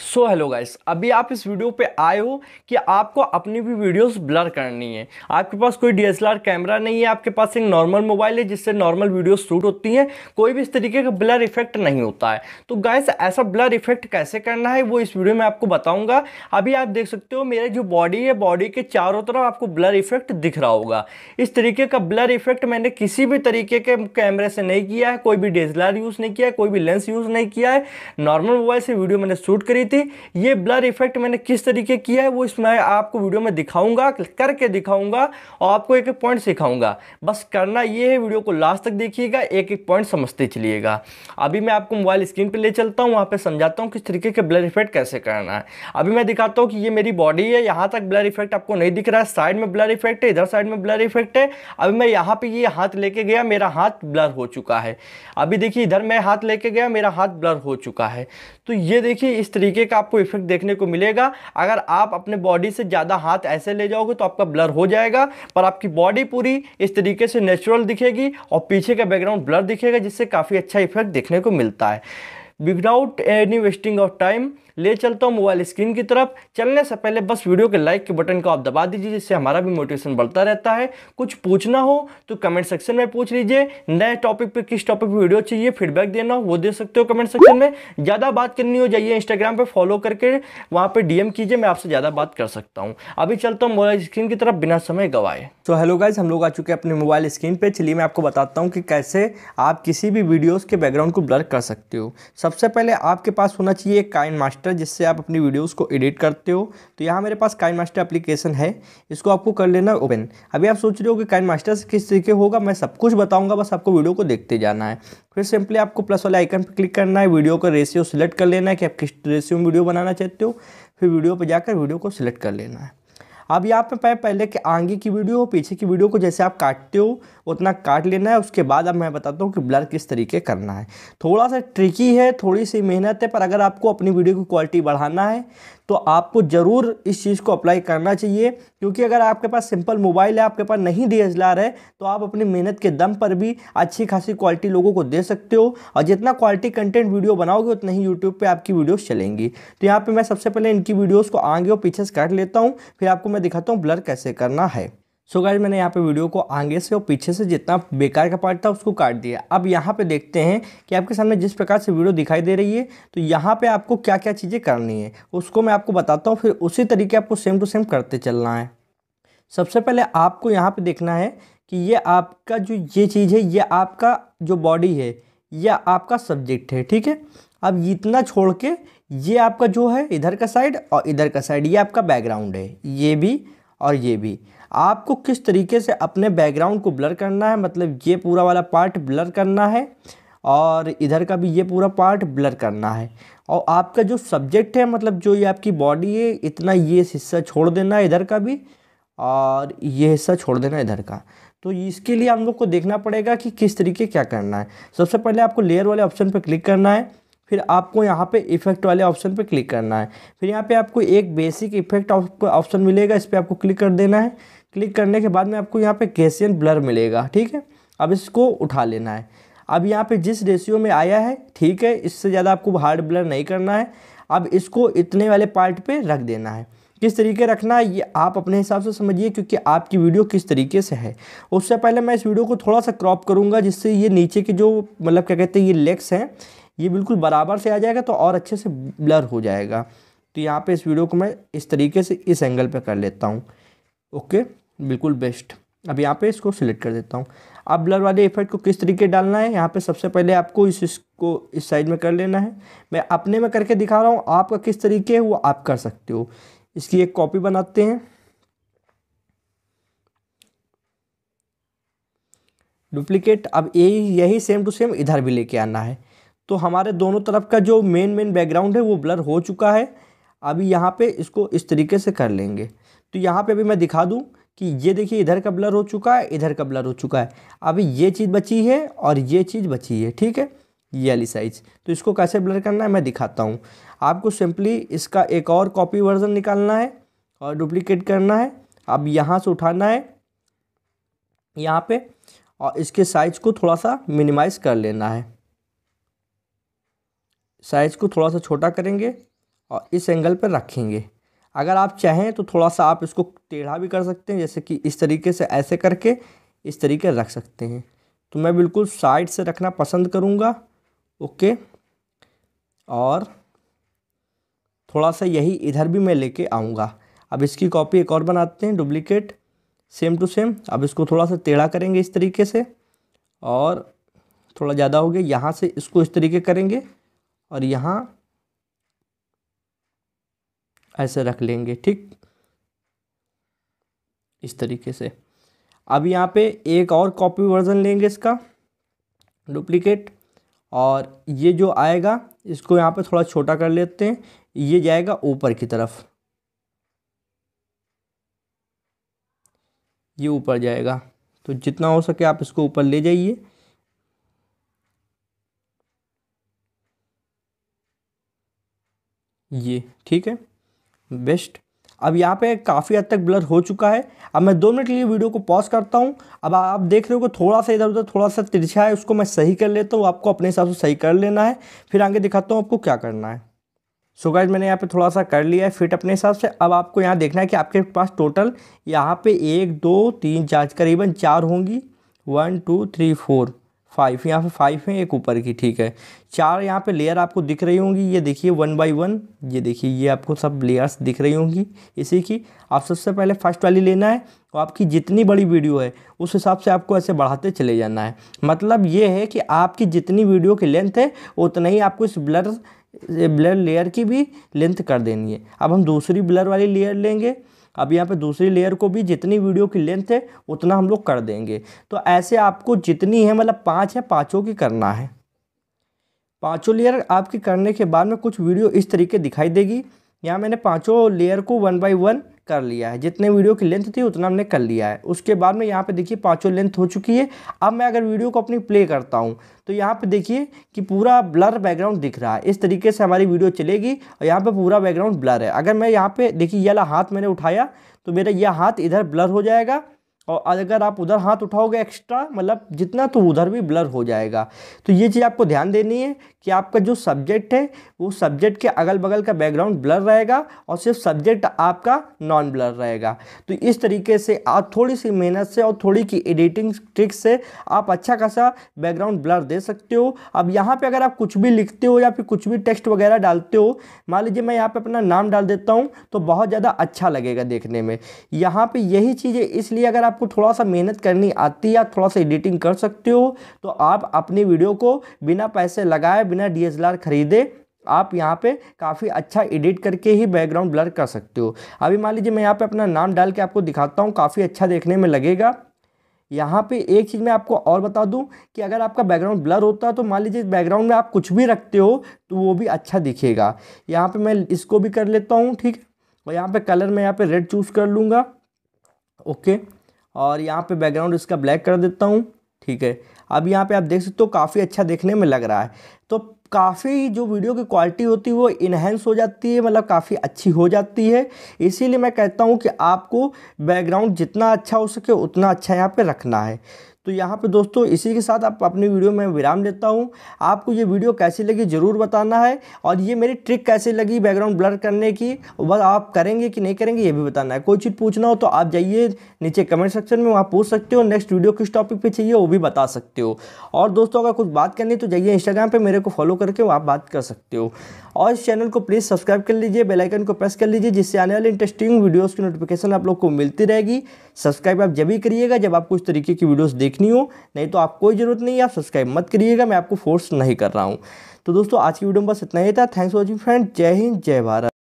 So hello guys अभी आप इस वीडियो पे आए हो कि आपको अपनी भी वीडियोस ब्लर करनी है। आपके पास कोई डीएसएलआर कैमरा नहीं है, आपके पास एक नॉर्मल मोबाइल है जिससे नॉर्मल वीडियो शूट होती हैं। कोई भी इस तरीके का ब्लर इफ़ेक्ट नहीं होता है। तो गाइस ऐसा ब्लर इफ़ेक्ट कैसे करना है, वो इस वीडियो में आपको बताऊँगा। अभी आप देख सकते हो, मेरे जो बॉडी है बॉडी के चारों तरफ़ आपको ब्लर इफ़ेक्ट दिख रहा होगा। इस तरीके का ब्लर इफ़ेक्ट मैंने किसी भी तरीके के कैमरे से नहीं किया है। कोई भी डीएसएलआर यूज़ नहीं किया है, कोई भी लेंस यूज़ नहीं किया है। नॉर्मल मोबाइल से वीडियो मैंने शूट करी थी, ये ब्लर इफ़ेक्ट मैंने किस तरीके किया है, वो इसमें आपको वीडियो में दिखाऊँगा, करके दिखाऊँगा और आपको एक एक पॉइंट सिखाऊँगा। बस करना ये है वीडियो को लास्ट तक देखिएगा, एक एक पॉइंट समझते चलिएगा। अभी मैं आपको मोबाइल स्क्रीन पर ले चलता हूँ, वहाँ पर समझाता हूँ किस तरीके के ब्लर इफ़ेक्ट कैसे करना है। अभी मैं दिखाता हूँ कि ये मेरी बॉडी है, यहाँ तक ब्लर इफ़ेक्ट आपको नहीं दिख रहा है साइड में ब्लर इफ़ेक्ट है, इधर साइड में ब्लर इफ़ेक्ट है। अभी मैं यहाँ पे ये हाथ लेके गया, मेरा हाथ ब्लर हो चुका है। अभी देखिए, इधर मैं हाथ लेके गया, मेरा हाथ ब्लर हो चुका है। तो ये देखिए, इस तरीके का आपको इफ़ेक्ट देखने को मिलेगा। अगर आप अपने बॉडी से ज़्यादा हाथ ऐसे ले जाओगे तो आपका ब्लर हो जाएगा, पर आपकी बॉडी पूरी इस तरीके से नेचुरल दिखेगी और पीछे का बैकग्राउंड ब्लर दिखेगा, जिससे काफ़ी अच्छा इफ़ेक्ट देखने को मिलता है। Without any wasting of time ले चलता हूँ मोबाइल स्क्रीन की तरफ़। चलने से पहले बस वीडियो के लाइक के बटन को आप दबा दीजिए, जिससे हमारा भी मोटिवेशन बढ़ता रहता है। कुछ पूछना हो तो कमेंट सेक्शन में पूछ लीजिए। नए टॉपिक पे किस टॉपिक पे वीडियो चाहिए फीडबैक देना हो, वो दे सकते हो कमेंट सेक्शन में। ज़्यादा बात करनी हो, जाइए इंस्टाग्राम पर फॉलो करके, वहाँ पर डीएम कीजिए, मैं आपसे ज़्यादा बात कर सकता हूँ। अभी चलता हूँ मोबाइल स्क्रीन की तरफ़, बिना समय गवाए। तो हेलो गाइज़ हम लोग आ चुके हैं अपने मोबाइल स्क्रीन पर चलिए मैं आपको बताता हूँ कि कैसे आप किसी भी वीडियोज़ के बैकग्राउंड को ब्लर कर सकते हो। सबसे पहले आपके पास होना चाहिए काइन मास्टर जिससे आप अपनी वीडियोस को एडिट करते हो तो यहाँ मेरे पास काइन मास्टर एप्लीकेशन है। इसको आपको कर लेना ओपन अभी आप सोच रहे हो कि काइन मास्टर से किस तरीके होगा, मैं सब कुछ बताऊँगा, बस आपको वीडियो को देखते जाना है। फिर सिंपली आपको प्लस वाले आइकन पर क्लिक करना है वीडियो का रेशियो सिलेक्ट कर लेना है कि आप किस रेशियो में वीडियो बनाना चाहते हो। फिर वीडियो पर जाकर वीडियो को सिलेक्ट कर लेना है। अब यहाँ पे पहले कि आगे की वीडियो पीछे की वीडियो को जैसे आप काटते हो उतना काट लेना है, उसके बाद अब मैं बताता हूँ कि ब्लर किस तरीके करना है। थोड़ा सा ट्रिकी है, थोड़ी सी मेहनत है, पर अगर आपको अपनी वीडियो की क्वालिटी बढ़ाना है तो आपको ज़रूर इस चीज़ को अप्लाई करना चाहिए, क्योंकि अगर आपके पास सिंपल मोबाइल है, आपके पास नहीं डी है तो आप अपनी मेहनत के दम पर भी अच्छी खासी क्वालिटी लोगों को दे सकते हो, और जितना क्वालिटी कंटेंट वीडियो बनाओगे, उतना ही यूट्यूब पर आपकी वीडियोज़ चलेंगी। तो यहाँ पर मैं सबसे पहले इनकी वीडियोज़ को आगे और पीछे से काट लेता हूँ, फिर आपको मैं दिखाता हूँ ब्लर कैसे करना है। सो so गाइज़ मैंने यहाँ पे वीडियो को आगे से और पीछे से जितना बेकार का पार्ट था, उसको काट दिया। अब यहाँ पे देखते हैं कि आपके सामने जिस प्रकार से वीडियो दिखाई दे रही है तो यहाँ पे आपको क्या क्या चीज़ें करनी है, उसको मैं आपको बताता हूँ, फिर उसी तरीके आपको सेम टू सेम करते चलना है। सबसे पहले आपको यहाँ पर देखना है कि ये आपका जो ये चीज़ है, ये आपका जो बॉडी है यह आपका सब्जेक्ट है, ठीक है? अब इतना छोड़ के ये आपका जो है, इधर का साइड और इधर का साइड ये आपका बैकग्राउंड है, ये भी और ये भी। आपको किस तरीके से अपने बैकग्राउंड को ब्लर करना है मतलब ये पूरा वाला पार्ट ब्लर करना है और इधर का भी ये पूरा पार्ट ब्लर करना है। और आपका जो सब्जेक्ट है मतलब जो ये आपकी बॉडी है, इतना ये हिस्सा छोड़ देना है इधर का भी और ये हिस्सा छोड़ देना इधर का। तो इसके लिए हम लोग को देखना पड़ेगा कि किस तरीके क्या करना है। सबसे पहले आपको लेयर वाले ऑप्शन पर क्लिक करना है। फिर आपको यहाँ पे इफ़ेक्ट वाले ऑप्शन पे क्लिक करना है। फिर यहाँ पे आपको एक बेसिक इफ़ेक्ट ऑप्शन मिलेगा, इस पर आपको क्लिक कर देना है। क्लिक करने के बाद में आपको यहाँ पे गैसियन ब्लर मिलेगा, ठीक है? अब इसको उठा लेना है। अब यहाँ पे जिस रेशियो में आया है, ठीक है, इससे ज़्यादा आपको हार्ड ब्लर नहीं करना है। अब इसको इतने वाले पार्ट पे रख देना है। किस तरीके रखना है, ये आप अपने हिसाब से समझिए, क्योंकि आपकी वीडियो किस तरीके से है। उससे पहले मैं इस वीडियो को थोड़ा सा क्रॉप करूँगा, जिससे ये नीचे के जो मतलब क्या कहते हैं, ये लेग्स हैं ये बिल्कुल बराबर से आ जाएगा तो और अच्छे से ब्लर हो जाएगा। तो यहाँ पे इस वीडियो को मैं इस तरीके से इस एंगल पे कर लेता हूँ। ओके, बिल्कुल बेस्ट अब यहाँ पे इसको सिलेक्ट कर देता हूँ। अब ब्लर वाले इफ़ेक्ट को किस तरीके डालना है? यहाँ पे सबसे पहले आपको इस, इसको इस साइड में कर लेना है। मैं अपने में करके दिखा रहा हूँ, आपका किस तरीके है वो आप कर सकते हो। इसकी एक कॉपी बनाते हैं। डुप्लीकेट अब यही यही सेम टू सेम इधर भी लेके आना है। तो हमारे दोनों तरफ़ का जो मेन मेन बैकग्राउंड है, वो ब्लर हो चुका है। अभी यहाँ पे इसको इस तरीके से कर लेंगे। तो यहाँ पे अभी मैं दिखा दूँ कि ये देखिए, इधर का ब्लर हो चुका है, इधर का ब्लर हो चुका है। अभी ये चीज़ बची है और ये चीज़ बची है, ठीक है? ये वाली साइज़ तो इसको कैसे ब्लर करना है, मैं दिखाता हूँ। आपको सिंपली इसका एक और कॉपी वर्जन निकालना है और डुप्लीकेट करना है। अब यहाँ से उठाना है, यहाँ पे, और इसके साइज़ को थोड़ा सा मिनिमाइज़ कर लेना है। साइज़ को थोड़ा सा छोटा करेंगे और इस एंगल पर रखेंगे। अगर आप चाहें तो थोड़ा सा आप इसको टेढ़ा भी कर सकते हैं, जैसे कि इस तरीके से ऐसे करके इस तरीके रख सकते हैं। तो मैं बिल्कुल साइड से रखना पसंद करूँगा, ओके? और थोड़ा सा यही इधर भी मैं लेके आऊँगा। अब इसकी कॉपी एक और बनाते हैं डुप्लीकेट सेम टू सेम अब इसको थोड़ा सा टेढ़ा करेंगे इस तरीके से और थोड़ा ज़्यादा हो गया, यहाँ से इसको इस तरीके करेंगे। और यहाँ ऐसे रख लेंगे, ठीक? इस तरीके से। अब यहाँ पे एक और कॉपी वर्ज़न लेंगे इसका डुप्लीकेट और ये जो आएगा, इसको यहाँ पे थोड़ा छोटा कर लेते हैं। ये जाएगा ऊपर की तरफ़। ये ऊपर जाएगा। तो जितना हो सके आप इसको ऊपर ले जाइए। ये, ठीक है? बेस्ट अब यहाँ पे काफ़ी हद तक ब्लर हो चुका है। अब मैं दो मिनट के लिए वीडियो को पॉज करता हूँ। अब आप देख रहे हो कि थोड़ा सा इधर उधर थोड़ा सा तिरछा है, उसको मैं सही कर लेता हूँ। आपको अपने हिसाब से सही कर लेना है। फिर आगे दिखाता हूँ आपको क्या करना है। सो so गाइज़ मैंने यहाँ पे थोड़ा सा कर लिया है फिट अपने हिसाब से। अब आपको यहाँ देखना है कि आपके पास टोटल यहाँ पे एक, दो, तीन, चार, करीबन चार होंगी। One two three four five यहाँ पे फाइव है, एक ऊपर की, ठीक है। चार यहाँ पे लेयर आपको दिख रही होंगी, ये देखिए वन बाय वन ये देखिए, ये आपको सब लेयर्स दिख रही होंगी, इसी की। आप सबसे पहले फ़र्स्ट वाली लेना है, और आपकी जितनी बड़ी वीडियो है, उस हिसाब से आपको ऐसे बढ़ाते चले जाना है। मतलब ये है कि आपकी जितनी वीडियो की लेंथ है, उतना ही आपको इस ब्लर ब्लर लेयर की भी लेंथ कर देनी है। अब हम दूसरी ब्लर वाली लेयर लेंगे अब यहाँ पे दूसरी लेयर को भी जितनी वीडियो की लेंथ है, उतना हम लोग कर देंगे। तो ऐसे आपको जितनी है मतलब पाँच है, पाँचों की करना है। पाँचों लेयर आपकी करने के बाद में कुछ वीडियो इस तरीके दिखाई देगी। यहाँ मैंने पाँचों लेयर को वन बाई वन कर लिया है। जितने वीडियो की लेंथ थी, उतना हमने कर लिया है। उसके बाद में यहाँ पे देखिए पाँचों लेंथ हो चुकी है। अब मैं अगर वीडियो को अपनी प्ले करता हूँ तो यहाँ पे देखिए कि पूरा ब्लर बैकग्राउंड दिख रहा है। इस तरीके से हमारी वीडियो चलेगी और यहाँ पे पूरा बैकग्राउंड ब्लर है। अगर मैं यहाँ पे देखिए यहाँ हाथ मैंने उठाया तो मेरा यह हाथ इधर ब्लर हो जाएगा। और अगर आप उधर हाथ उठाओगे एक्स्ट्रा मतलब जितना तो उधर भी ब्लर हो जाएगा। तो ये चीज़ आपको ध्यान देनी है कि आपका जो सब्जेक्ट है, वो सब्जेक्ट के अगल बगल का बैकग्राउंड ब्लर रहेगा और सिर्फ़ सब्जेक्ट आपका नॉन ब्लर रहेगा। तो इस तरीके से आप थोड़ी सी मेहनत से और थोड़ी की एडिटिंग ट्रिक से आप अच्छा खासा बैकग्राउंड ब्लर दे सकते हो। अब यहाँ पर अगर आप कुछ भी लिखते हो या फिर कुछ भी टेक्स्ट वगैरह डालते हो, मान लीजिए मैं यहाँ पर अपना नाम डाल देता हूँ तो बहुत ज़्यादा अच्छा लगेगा देखने में। यहाँ पर यही चीज़ें इसलिए अगर आपको थोड़ा सा मेहनत करनी आती है या थोड़ा सा एडिटिंग कर सकते हो तो आप अपनी वीडियो को बिना पैसे लगाए, बिना डी खरीदे, आप यहाँ पे काफ़ी अच्छा एडिट करके ही बैकग्राउंड ब्लर कर सकते हो। अभी मान लीजिए मैं यहाँ पे अपना नाम डाल के आपको दिखाता हूँ, काफ़ी अच्छा देखने में लगेगा। यहाँ पे एक चीज़ मैं आपको और बता दूँ कि अगर आपका बैकग्राउंड ब्लर होता है तो मान लीजिए बैकग्राउंड में आप कुछ भी रखते हो तो वो भी अच्छा दिखेगा। यहाँ पे मैं इसको भी कर लेता हूँ, ठीक? और यहाँ पे कलर मैं यहाँ पे रेड चूज़ कर लूँगा। ओके और यहाँ पे बैकग्राउंड इसका ब्लैक कर देता हूँ, ठीक है? अब यहाँ पे आप देख सकते हो काफ़ी अच्छा देखने में लग रहा है। तो काफ़ी जो वीडियो की क्वालिटी होती है वो इन्हेंस हो जाती है मतलब काफ़ी अच्छी हो जाती है। इसीलिए मैं कहता हूँ कि आपको बैकग्राउंड जितना अच्छा हो सके उतना अच्छा यहाँ पे रखना है। तो यहाँ पे दोस्तों, इसी के साथ आप अपनी वीडियो में विराम लेता हूँ। आपको ये वीडियो कैसी लगी ज़रूर बताना है और ये मेरी ट्रिक कैसी लगी बैकग्राउंड ब्लर करने की बस आप करेंगे कि नहीं करेंगे ये भी बताना है। कोई चीज़ पूछना हो तो आप जाइए, नीचे कमेंट सेक्शन में वहाँ पूछ सकते हो, नेक्स्ट वीडियो किस टॉपिक पर चाहिए वो भी बता सकते हो। और दोस्तों, अगर कुछ बात करनी तो जाइए इंस्टाग्राम पर मेरे को फॉलो करके आप बात कर सकते हो। और इस चैनल को प्लीज़ सब्सक्राइब कर लीजिए बेलाइकन को प्रेस कर लीजिए, जिससे आने वाले इंटरेस्टिंग वीडियोज़ की नोटिफिकेशन आप लोग को मिलती रहेगी। सब्सक्राइब आप जब भी करिएगा, जब आपको इस तरीके की वीडियोज़ देखनी हो, नहीं तो आप कोई ज़रूरत नहीं, आप सब्सक्राइब मत करिएगा, मैं आपको फोर्स नहीं कर रहा हूँ। तो दोस्तों, आज की वीडियो में बस इतना ही था। थैंक्स फॉर वॉचिंग फ्रेंड जय हिंद, जय भारत।